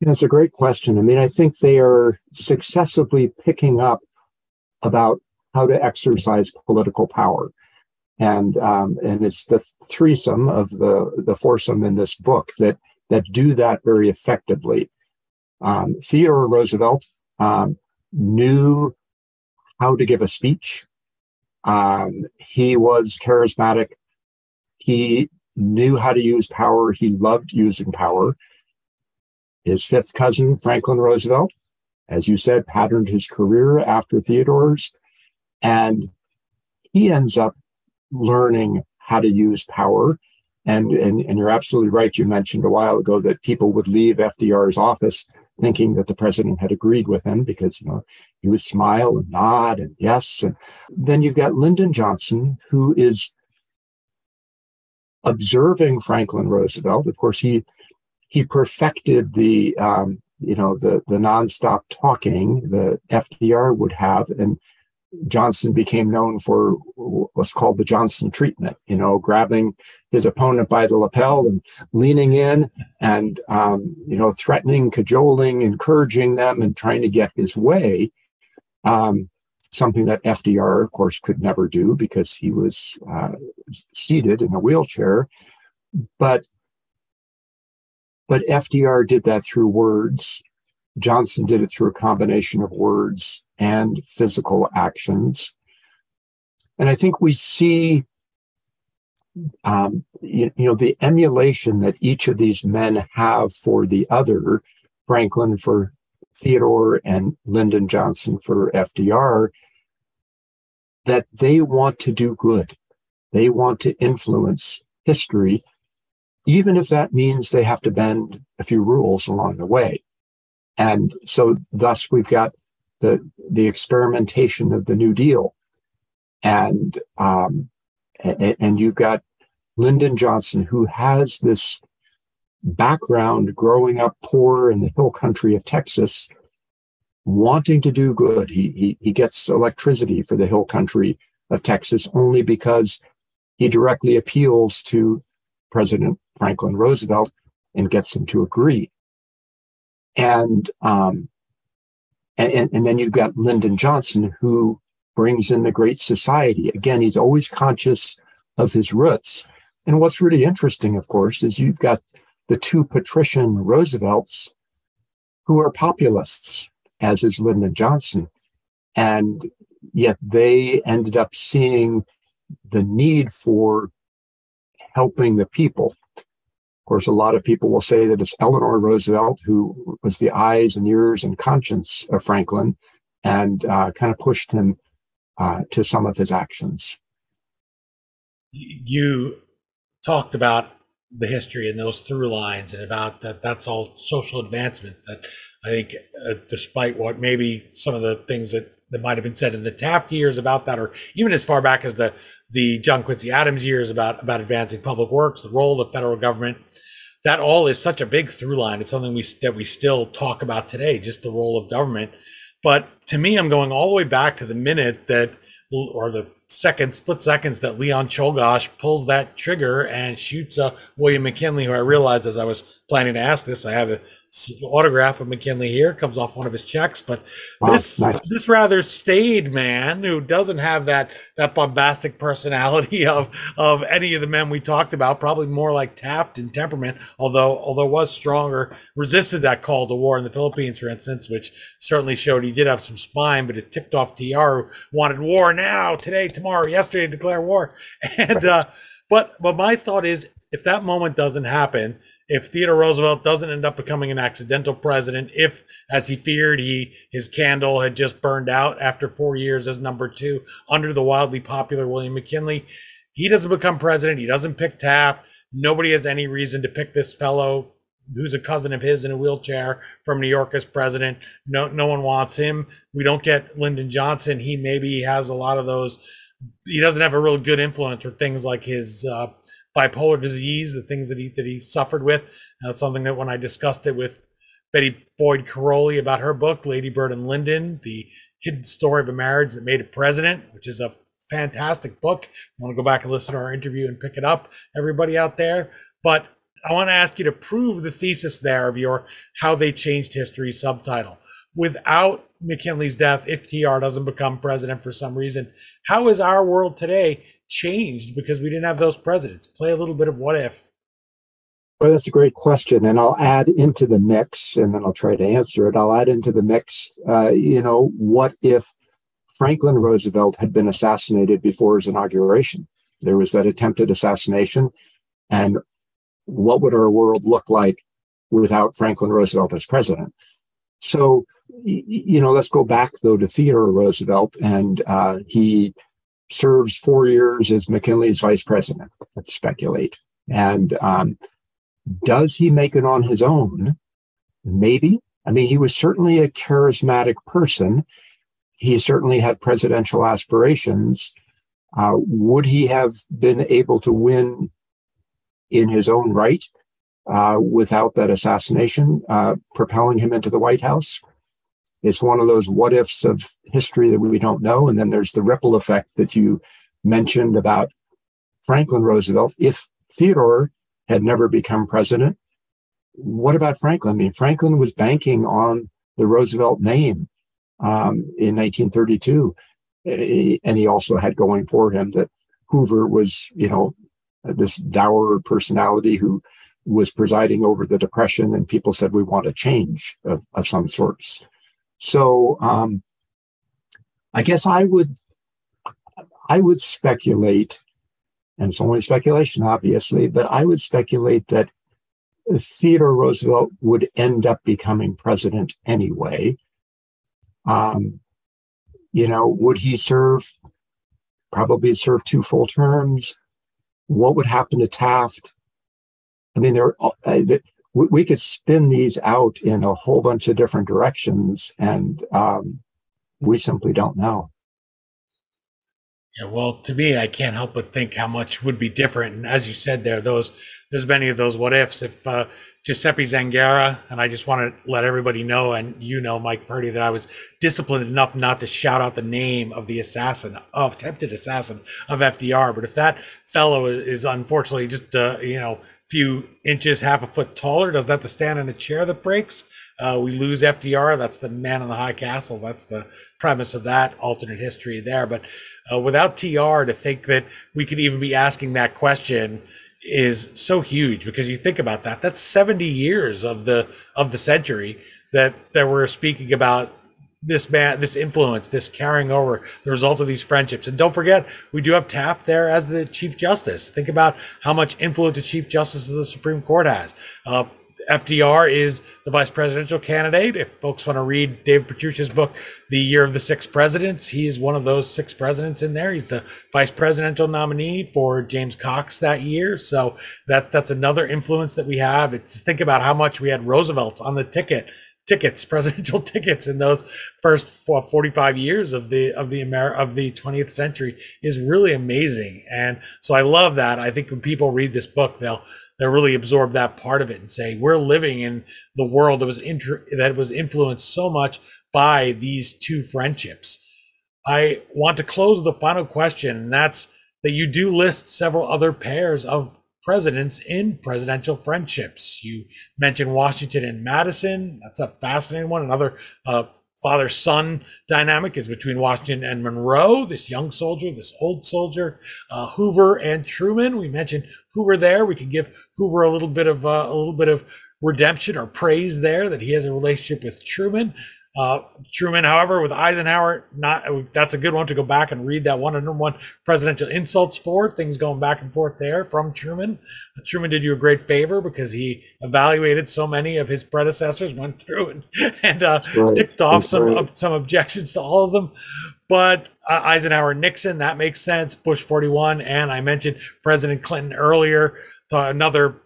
That's a great question. I mean, I think they are successively picking up about how to exercise political power. And um, and it's the threesome of the the foursome in this book that that do that very effectively. Um, Theodore Roosevelt um, knew how to give a speech. Um, he was charismatic. He knew how to use power. He loved using power. His fifth cousin, Franklin Roosevelt, as you said, patterned his career after Theodore's. And he ends up learning how to use power. And, and, and you're absolutely right. You mentioned a while ago that people would leave FDR's office thinking that the president had agreed with him because you know he would smile and nod and yes. And then you've got Lyndon Johnson, who is observing Franklin Roosevelt. Of course, he he perfected the um, you know the the nonstop talking that FDR would have, and Johnson became known for what's called the Johnson treatment, you know, grabbing his opponent by the lapel and leaning in and, um, you know, threatening, cajoling, encouraging them and trying to get his way. Um, something that FDR, of course, could never do because he was uh, seated in a wheelchair. But but FDR did that through words. Johnson did it through a combination of words and physical actions. And I think we see, um, you, you know, the emulation that each of these men have for the other, Franklin for Theodore and Lyndon Johnson for FDR, that they want to do good. They want to influence history, even if that means they have to bend a few rules along the way. And so, thus, we've got the the experimentation of the New Deal, and um, and, you've got Lyndon Johnson who has this background growing up poor in the hill country of Texas, wanting to do good. He, he, he gets electricity for the hill country of Texas only because he directly appeals to President Franklin Roosevelt and gets him to agree. And um, and, and then you've got Lyndon Johnson, who brings in the Great Society. Again, he's always conscious of his roots. And what's really interesting, of course, is you've got the two patrician Roosevelts who are populists, as is Lyndon Johnson. And yet they ended up seeing the need for helping the people course, a lot of people will say that it's Eleanor Roosevelt who was the eyes and ears and conscience of Franklin and uh, kind of pushed him uh, to some of his actions. You talked about the history and those through lines and about that that's all social advancement that I think uh, despite what maybe some of the things that that might have been said in the Taft years about that, or even as far back as the the John Quincy Adams years about about advancing public works, the role of the federal government. That all is such a big through line. It's something we that we still talk about today, just the role of government. But to me, I'm going all the way back to the minute that, or the second split seconds that Leon Czolgosz pulls that trigger and shoots uh, William McKinley, who I realized as I was planning to ask this, I have a autograph of McKinley here comes off one of his checks, but wow, this nice. this rather staid man who doesn't have that that bombastic personality of of any of the men we talked about, probably more like Taft in temperament, although although was stronger, resisted that call to war in the Philippines, for instance, which certainly showed he did have some spine, but it ticked off TR who wanted war now, today, tomorrow, yesterday, declare war, and uh, but but my thought is if that moment doesn't happen if Theodore Roosevelt doesn't end up becoming an accidental president, if, as he feared, he his candle had just burned out after four years as number two under the wildly popular William McKinley, he doesn't become president. He doesn't pick Taft. Nobody has any reason to pick this fellow who's a cousin of his in a wheelchair from New York as president. No, no one wants him. We don't get Lyndon Johnson. He maybe has a lot of those. He doesn't have a real good influence or things like his uh, bipolar disease, the things that he that he suffered with. That's something that when I discussed it with Betty Boyd Caroli about her book, Lady Bird and Lyndon, the hidden story of a marriage that made a president, which is a fantastic book. I want to go back and listen to our interview and pick it up, everybody out there. But I want to ask you to prove the thesis there of your How They Changed History subtitle. Without McKinley's death, if TR doesn't become president for some reason, how is our world today changed because we didn't have those presidents? Play a little bit of what if. Well, that's a great question. And I'll add into the mix, and then I'll try to answer it. I'll add into the mix, uh, you know, what if Franklin Roosevelt had been assassinated before his inauguration? There was that attempted assassination. And what would our world look like without Franklin Roosevelt as president? So, you know, let's go back though to Theodore Roosevelt, and uh, he serves four years as McKinley's vice president. Let's speculate. And um, does he make it on his own? Maybe. I mean, he was certainly a charismatic person. He certainly had presidential aspirations. Uh, would he have been able to win in his own right uh, without that assassination uh, propelling him into the White House? It's one of those what ifs of history that we don't know. And then there's the ripple effect that you mentioned about Franklin Roosevelt. If Theodore had never become president, what about Franklin? I mean, Franklin was banking on the Roosevelt name um, in 1932. And he also had going for him that Hoover was, you know, this dour personality who was presiding over the Depression, and people said, we want a change of, of some sorts. So um, I guess I would I would speculate, and it's only speculation, obviously, but I would speculate that Theodore Roosevelt would end up becoming president anyway. Um, you know, would he serve? Probably serve two full terms. What would happen to Taft? I mean, there. Uh, we, could spin these out in a whole bunch of different directions, and um, we simply don't know. Yeah, well, to me, I can't help but think how much would be different. And as you said there, those there's many of those what ifs. If uh, Giuseppe Zangara, and I just want to let everybody know, and you know, Mike Purdy, that I was disciplined enough not to shout out the name of the assassin, of attempted assassin of FDR. But if that fellow is unfortunately just, uh, you know, few inches, half a foot taller, doesn't have to stand in a chair that breaks. Uh, we lose FDR. That's the man in the high castle. That's the premise of that alternate history there. But uh, without TR, to think that we could even be asking that question is so huge because you think about that. That's 70 years of the of the century that that we're speaking about this man, this influence, this carrying over the result of these friendships. And don't forget, we do have Taft there as the Chief Justice. Think about how much influence the Chief Justice of the Supreme Court has. Uh, FDR is the vice presidential candidate. If folks want to read David Pietrusza's book, The Year of the Six Presidents, he is one of those six presidents in there. He's the vice presidential nominee for James Cox that year. So that's that's another influence that we have. It's think about how much we had Roosevelt's on the ticket tickets, presidential tickets in those first 45 years of the of the Amer- of the 20th century is really amazing. And so I love that. I think when people read this book, they'll they'll really absorb that part of it and say we're living in the world that was inter- that was influenced so much by these two friendships. I want to close with a final question, and that's that you do list several other pairs of presidents in presidential friendships. You mentioned Washington and Madison. That's a fascinating one. Another uh, father son dynamic is between Washington and Monroe, this young soldier, this old soldier, uh, Hoover and Truman. We mentioned Hoover there. We can give Hoover a little bit of uh, a little bit of redemption or praise there that he has a relationship with Truman. Uh, Truman, however, with Eisenhower, not that's a good one to go back and read that 101 presidential insults for things going back and forth there from Truman. Truman did you a great favor because he evaluated so many of his predecessors, went through and, and uh, right. ticked off that's some right. some objections to all of them. But uh, Eisenhower, Nixon, that makes sense. Bush 41, and I mentioned President Clinton earlier. Another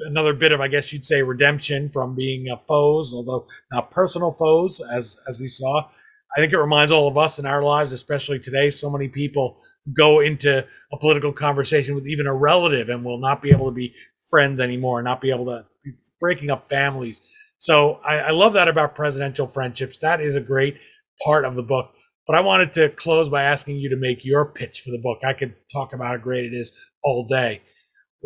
another bit of, I guess you'd say, redemption from being uh, foes, although not personal foes, as as we saw. I think it reminds all of us in our lives, especially today, so many people go into a political conversation with even a relative and will not be able to be friends anymore, not be able to breaking up families. So I, I love that about presidential friendships. That is a great part of the book. But I wanted to close by asking you to make your pitch for the book. I could talk about how great it is all day.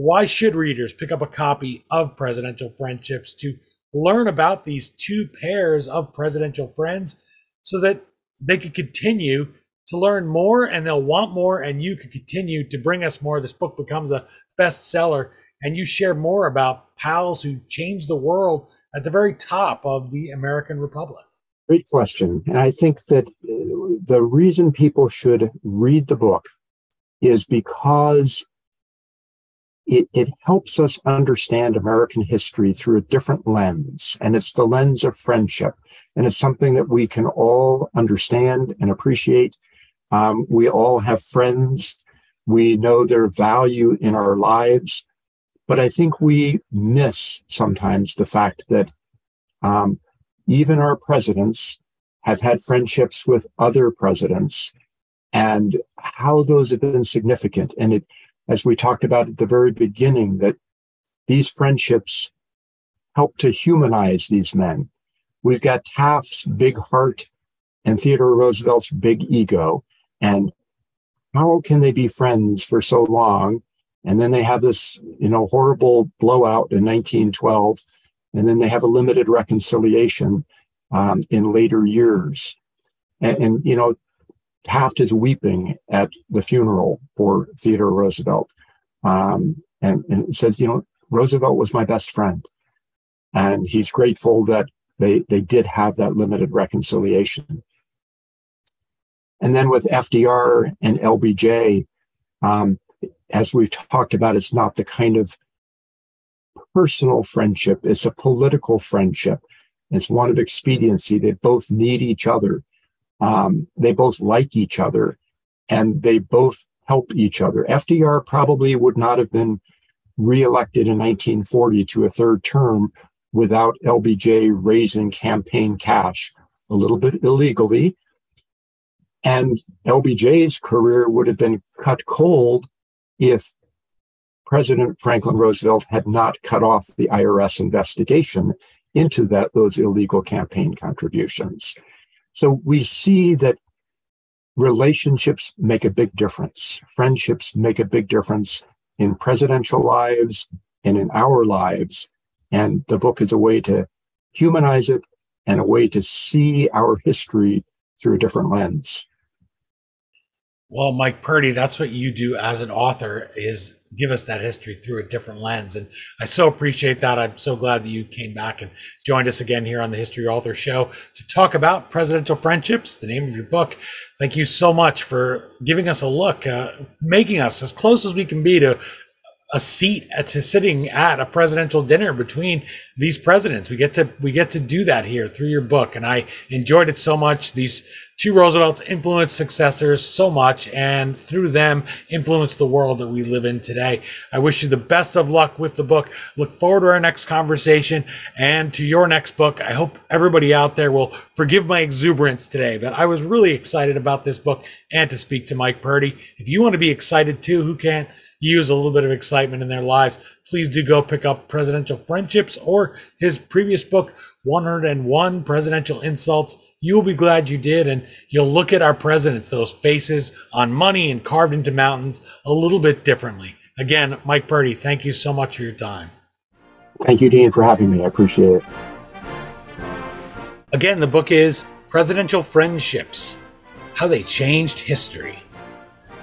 Why should readers pick up a copy of Presidential Friendships to learn about these two pairs of presidential friends so that they could continue to learn more and they'll want more and you could continue to bring us more. This book becomes a bestseller and you share more about pals who changed the world at the very top of the American Republic. Great question. And I think that uh, the reason people should read the book is because it, it helps us understand American history through a different lens. And it's the lens of friendship. And it's something that we can all understand and appreciate. Um, we all have friends. We know their value in our lives. But I think we miss sometimes the fact that um, even our presidents have had friendships with other presidents and how those have been significant. And it, as we talked about at the very beginning, that these friendships help to humanize these men. We've got Taft's big heart and Theodore Roosevelt's big ego. And how can they be friends for so long? And then they have this, you know, horrible blowout in 1912. And then they have a limited reconciliation um, in later years. And, and, you know, Taft is weeping at the funeral for Theodore Roosevelt um, and, and says, you know, Roosevelt was my best friend. And he's grateful that they, they did have that limited reconciliation. And then with FDR and LBJ, um, as we've talked about, it's not the kind of personal friendship, it's a political friendship. It's one of expediency. They both need each other. Um, they both like each other and they both help each other. FDR probably would not have been reelected in 1940 to a third term without LBJ raising campaign cash a little bit illegally. And LBJ's career would have been cut cold if President Franklin Roosevelt had not cut off the IRS investigation into that those illegal campaign contributions. So we see that relationships make a big difference. Friendships make a big difference in presidential lives and in our lives. And the book is a way to humanize it and a way to see our history through a different lens. Well, Mike Purdy, that's what you do as an author is give us that history through a different lens. And I so appreciate that. I'm so glad that you came back and joined us again here on the History Author Show to talk about presidential friendships, the name of your book. Thank you so much for giving us a look, uh, making us as close as we can be to a seat at, to sitting at a presidential dinner between these presidents. We get to we get to do that here through your book, and I enjoyed it so much. These two Roosevelts influenced successors so much, and through them influenced the world that we live in today. I wish you the best of luck with the book. Look forward to our next conversation and to your next book. I hope everybody out there will forgive my exuberance today, but I was really excited about this book and to speak to Mike Purdy. If you want to be excited too, who can't? Use a little bit of excitement in their lives, please do go pick up Presidential Friendships or his previous book, 101 Presidential Insults. You will be glad you did, and you'll look at our presidents, those faces on money and carved into mountains, a little bit differently Again, Mike Purdy, thank you so much for your time. Thank you, Dean, for having me. I appreciate it. Again, the book is Presidential Friendships How They Changed History.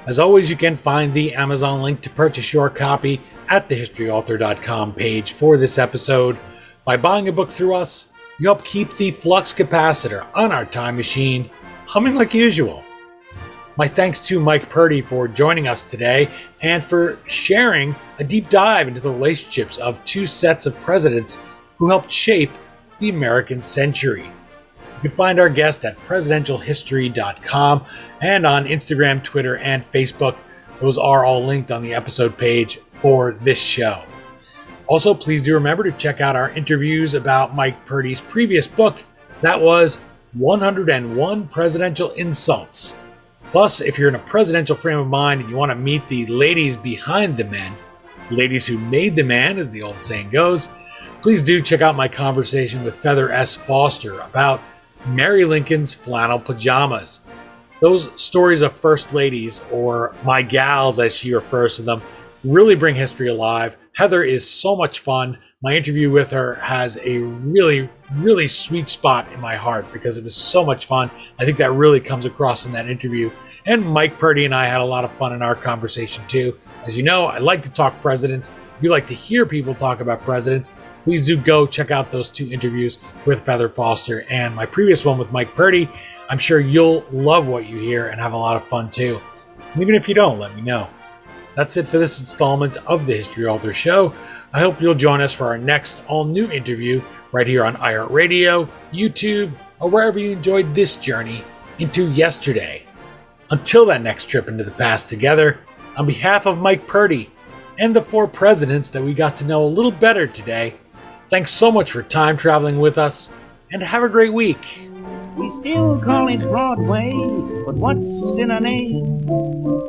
As always, you can find the Amazon link to purchase your copy at thehistoryauthor.com page for this episode. By buying a book through us, you help keep the flux capacitor on our time machine humming like usual. My thanks to Mike Purdy for joining us today and for sharing a deep dive into the relationships of two sets of presidents who helped shape the American century. You can find our guest at presidentialhistory.com and on Instagram, Twitter, and Facebook. Those are all linked on the episode page for this show. Also, please do remember to check out our interviews about Mike Purdy's previous book. That was 101 Presidential Insults. Plus, if you're in a presidential frame of mind and you want to meet the ladies behind the men, ladies who made the man, as the old saying goes, please do check out my conversation with Feather S. Foster about Mary Lincoln's flannel pajamas. Those stories of first ladies, or my gals as she refers to them, really bring history alive. Feather is so much fun. My interview with her has a really, really sweet spot in my heart because it was so much fun. I think that really comes across in that interview. And Mike Purdy and I had a lot of fun in our conversation too. As you know, I like to talk presidents. You like to hear people talk about presidents, please do go check out those two interviews with Feather Foster and my previous one with Mike Purdy. I'm sure you'll love what you hear and have a lot of fun too. And even if you don't, let me know. That's it for this installment of the History Author Show. I hope you'll join us for our next all new interview right here on iHeartRadio, YouTube, or wherever you enjoyed this journey into yesterday. Until that next trip into the past together, on behalf of Mike Purdy and the four presidents that we got to know a little better today, Thanks so much for time traveling with us, and have a great week. We still call it Broadway, but what's in a name?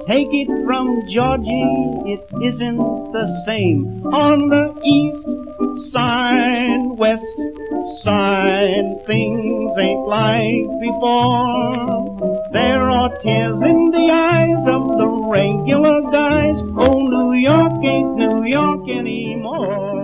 Take it from Georgie, it isn't the same. On the east side, west side, things ain't like before. There are tears in the eyes of the regular guys. Oh, New York ain't New York anymore.